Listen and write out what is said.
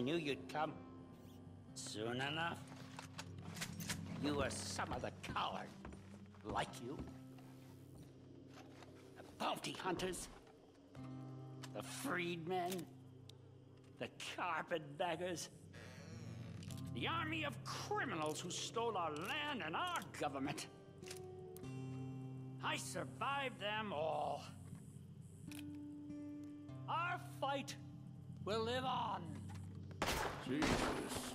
I knew you'd come. Soon enough. You are some of the coward, like you. The bounty hunters, the freedmen, the carpetbaggers, the army of criminals who stole our land and our government. I survived them all. Our fight will live on. Jesus.